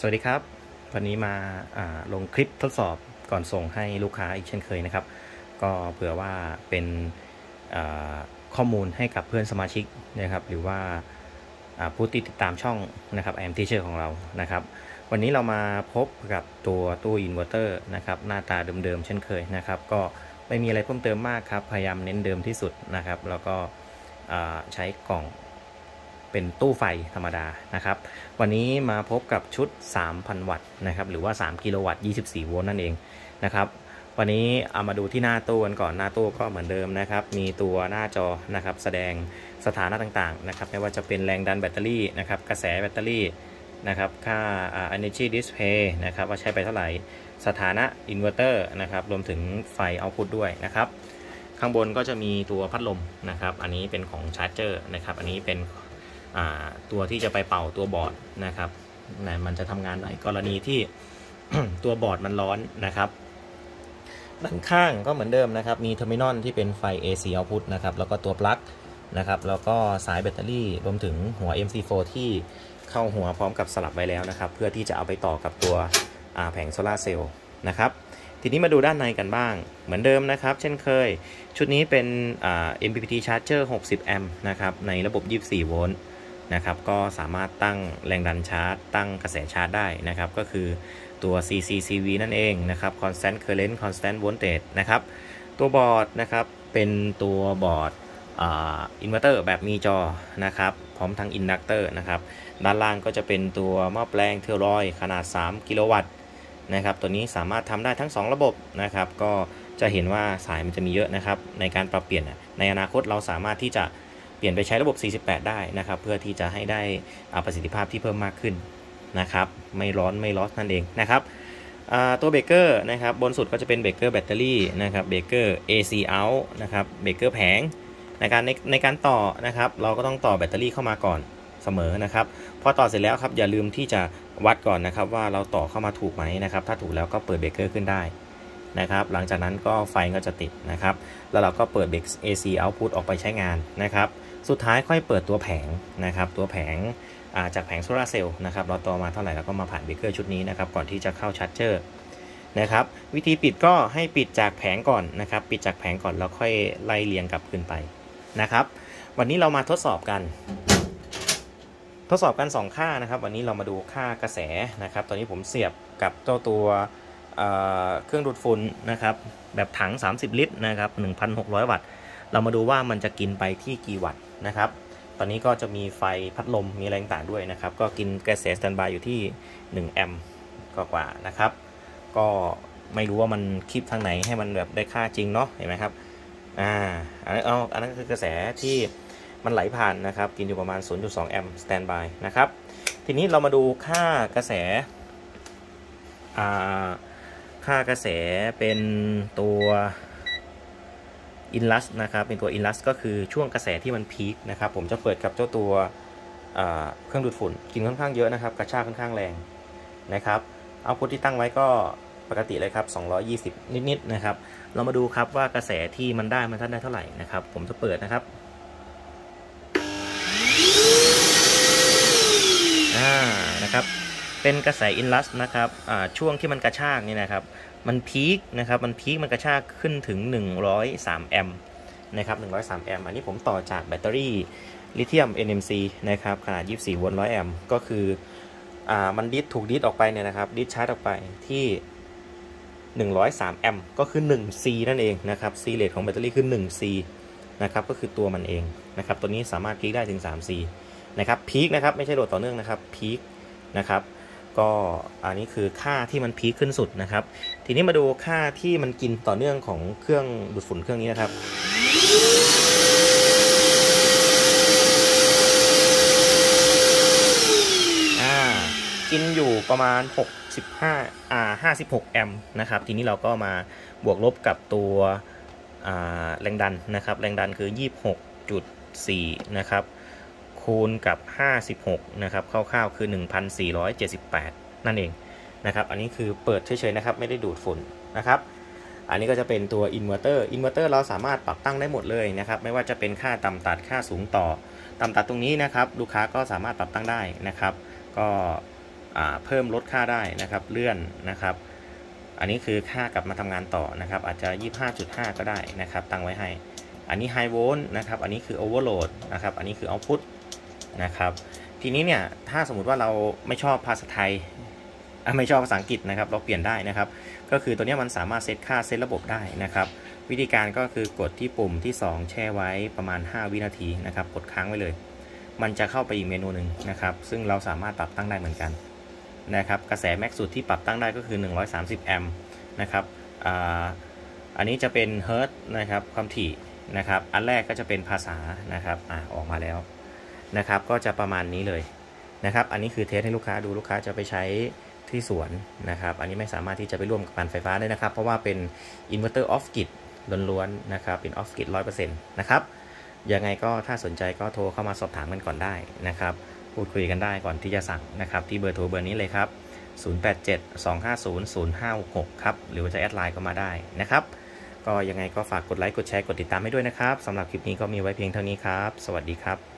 สวัสดีครับ วันนี้มาลงคลิปทดสอบก่อนส่งให้ลูกค้าอีกเช่นเคยนะครับ ก็เผื่อว่าเป็นข้อมูลให้กับเพื่อนสมาชิกนะครับ หรือว่าผู้ติดตามช่องนะครับแอมทีเชอร์ของเรานะครับ วันนี้เรามาพบกับตัวตู้อินเวอร์เตอร์นะครับหน้าตาเดิมๆเช่นเคยนะครับ ก็ไม่มีอะไรเพิ่มเติมมากครับ พยายามเน้นเดิมที่สุดนะครับ แล้วก็ใช้กล่อง เป็นตู้ไฟธรรมดานะครับ วันนี้มาพบกับชุด 3,000 วัตต์นะครับ หรือว่า 3 กิโลวัตต์ 24 โวลต์นั่นเองนะครับ วันนี้เอามาดูที่หน้าตู้กันก่อน หน้าตู้ก็เหมือนเดิมนะครับ มีตัวหน้าจอนะครับ แสดงสถานะต่างๆนะครับ ไม่ว่าจะเป็นแรงดันแบตเตอรี่นะครับ กระแสแบตเตอรี่นะครับ ค่า energy display นะครับ ว่าใช้ไปเท่าไหร่ สถานะอินเวอร์เตอร์นะครับ รวมถึงไฟ output ด้วยนะครับ ข้างบนก็จะมีตัวพัดลมนะครับ อันนี้เป็นของ charger นะครับ อันนี้เป็น ตัวที่จะไปเป่าตัวบอร์ดนะครับนะมันจะทำงานในกรณีที่ตัวบอร์ดมันร้อนนะครับด้านข้างก็เหมือนเดิมนะครับ มี terminal ที่เป็นไฟ AC output นะครับ แล้วก็ตัวปลั๊กนะครับ แล้วก็สายแบตเตอรี่รวมถึงหัว MC4 ที่เข้าหัวพร้อมกับสลับไว้แล้วนะครับ เพื่อที่จะเอาไปต่อกับตัวแผงโซลาเซลล์นะครับ ทีนี้มาดูด้านในกันบ้าง เหมือนเดิมนะครับ เช่นเคย ชุดนี้เป็น MPPT charger 60 แอมป์นะครับ ในระบบ 24 โวลต์ นะครับก็สามารถตั้งแรงดันชาร์จ ตั้งกระแสชาร์จได้นะครับ ก็คือตัว CCCV นั่นเองนะครับ Constant Current Constant Voltage นะครับ ตัวบอร์ดนะครับเป็นตัวบอร์ดอินเวอร์เตอร์แบบมีจอนะครับ พร้อมทั้ง inductor นะครับ ด้านล่างก็จะเป็นตัวหม้อแปลง toroid ขนาด 3 กิโลวัตต์นะครับ ตัวนี้สามารถทำได้ทั้ง 2 ระบบนะครับ ก็จะเห็นว่าสายมันจะมีเยอะนะครับ ในการปรับเปลี่ยนในอนาคตเราสามารถที่จะ เปลี่ยนไปใช้ระบบ 48 ได้นะครับ เพื่อที่จะให้ได้ประสิทธิภาพที่เพิ่มมากขึ้นนะครับ ไม่ร้อนไม่ร้อนนั่นเองนะครับตัวเบรกเกอร์นะครับบนสุดก็จะเป็นเบรกเกอร์แบตเตอรี่นะครับเบรกเกอร์ AC out นะครับเบรกเกอร์แผงในการในในการต่อนะครับเราก็ต้องต่อแบตเตอรี่เข้ามาก่อนเสมอนะครับพอต่อเสร็จแล้วครับอย่าลืมที่จะวัดก่อนนะครับว่าเราต่อเข้ามาถูกไหมนะครับถ้าถูกแล้วก็เปิดเบรกเกอร์ขึ้นได้นะครับหลังจากนั้นก็ไฟก็จะติดนะครับแล้วเราก็เปิดเบรก AC output ออกไปใช้งานนะครับ สุดท้ายค่อยเปิดตัวแผงนะครับตัวแผงจากแผงโซลาเซลล์นะครับเราต่อมาเท่าไหร่แล้วก็มาผ่านเบรกเกอร์ชุดนี้นะครับก่อนที่จะเข้า charger นะครับวิธีปิดก็ให้ปิดจากแผงก่อนนะครับปิดจากแผงก่อนแล้วค่อยไล่เรียงกลับขึ้นไปนะครับวันนี้เรามาทดสอบกัน ทดสอบกัน 2 ค่านะครับ วันนี้เรามาดูค่ากระแสนะครับ ตอนนี้ผมเสียบกับเจ้าตัวเครื่องดูดฝุ่นนะครับแบบถัง 30 ลิตรนะครับ 1,600 วัตต์ เรามาดูว่ามันจะกินไปที่กี่วัตต์นะครับ ตอนนี้ก็จะมีไฟพัดลมมีแรงต่างด้วยนะครับ ก็กินกระแสสแตนบายอยู่ที่ 1 แอมป์กว่านะครับ ก็ไม่รู้ว่ามันคลิปทางไหนให้มันแบบได้ค่าจริงเนาะเห็นไหมครับอ่าอันนั้นเอาอันนั้นคือกระแสที่มันไหลผ่านนะครับ กินอยู่ประมาณ 0.2 แอมป์ standby นะครับ ทีนี้เรามาดูค่ากระแสอ่าค่ากระแสเป็นตัว inrush นะครับเป็นตัว inrush ก็คือช่วงกระแสที่มัน peak นะครับผมจะเปิดกับเจ้าตัวเครื่องดูดฝุ่นกินค่อนข้างเยอะนะครับ กระชากค่อนข้างแรงนะครับเอาพุทที่ตั้งไว้ก็ปกติเลยครับ 220 นิดๆนะครับ เรามาดูครับว่ากระแสที่มันได้มันท่านได้เท่าไหร่นะครับ ผมจะเปิดนะครับอ่านะครับ เป็นกระแสอินลัสนะครับช่วงที่มันกระชากนี่นะครับ มันพีคนะครับมันพีคมันกระชากขึ้นถึง 103 แอมป์นะครับ 103 แอมป์อันนี้ผมต่อจากแบตเตอรี่ลิเธียม NMC นะครับขนาด 24 โวลต์ 100 แอมป์ก็คืออ่ามันดิสถูกดิสออกไปเนี่ยนะครับดิสชาร์จออกไปที่ 103 แอมป์ก็คือ 1C นั่นเองนะครับ C เลทของแบตเตอรี่คือ 1C นะครับก็คือตัวมันเองนะครับตัวนี้สามารถพีคได้ถึง 3C นะครับพีคนะครับไม่ใช่โหลดต่อเนื่องนะครับพีคนะครับ ก็อันนี้คือค่าที่มันพีคขึ้นสุดนะครับ ทีนี้มาดูค่าที่มันกินต่อเนื่องของเครื่องดูดฝุ่นเครื่องนี้นะครับอ่ากินอยู่ประมาณ 65อ่า56 แอมป์นะครับ ทีนี้เราก็มาบวกลบกับตัวแรงดันนะครับ แรงดันคือ 26.4 นะครับ คูณกับ 56 นะครับคร่าวๆ คือ 1478 นั่นเองนะครับ อันนี้คือเปิดเฉยๆนะครับ ไม่ได้ดูดฝุ่นนะครับ อันนี้ก็จะเป็นตัวอินเวอร์เตอร์ อินเวอร์เตอร์เราสามารถปรับตั้งได้หมดเลยนะครับ ไม่ว่าจะเป็นค่าต่ำตัด ค่าสูงต่อ ต่ำตัดตรงนี้นะครับ ลูกค้าก็สามารถปรับตั้งได้นะครับ ก็เพิ่มลดค่าได้นะครับ เลื่อนนะครับ อันนี้คือค่ากลับมาทำงานต่อนะครับ อาจจะ 25.5 ก็ได้นะครับ ตั้งไว้ให้ อันนี้ High Volt นะครับ อันนี้คือ Overload นะครับ อันนี้คือ Output นะครับ ทีนี้เนี่ยถ้าสมมติว่าเราไม่ชอบภาษาไทยไม่ชอบภาษาอังกฤษนะครับเราเปลี่ยนได้นะครับ ก็คือตัวนี้มันสามารถเซตค่าเซตระบบได้นะครับ วิธีการก็คือกดที่ปุ่มที่ 2 แช่ไว้ประมาณ 5 วินาทีนะครับ กดค้างไว้เลย มันจะเข้าไปอีกเมนูหนึ่งนะครับ ซึ่งเราสามารถปรับตั้งได้เหมือนกันนะครับกระแสแม็กซ์สุดที่ปรับตั้งได้ก็คือ 130 แอมป์นะครับอ,อันนี้จะเป็นเฮิร์ตนะครับความถี่นะครับ อันแรกก็จะเป็นภาษานะครับอออกมาแล้ว นะครับ ก็จะประมาณนี้เลยนะครับ อันนี้คือเทสให้ลูกค้าดูลูกค้าจะไปใช้ที่สวนนะครับ อันนี้ไม่สามารถที่จะไปร่วมกับการไฟฟ้าได้นะครับ เพราะว่าเป็นอินเวอร์เตอร์ off grid ล้วนๆนะครับเป็น off grid ร้อยเปอร์เซ็นต์นะครับ ยังไงก็ถ้าสนใจก็โทรเข้ามาสอบถามกันก่อนได้นะครับ พูดคุยกันได้ก่อนที่จะสั่งนะครับ ที่เบอร์โทรเบอร์นี้เลยครับ 0872500566 ครับ หรือว่าจะ add ไลน์ก็มาได้นะครับ ก็ยังไงก็ฝากกดไลค์กดแชร์กดติดตามให้ด้วยนะครับสำหรับคลิปนี้ก็มีไว้เพียงเท่านี้ครับ สวัสดีครับ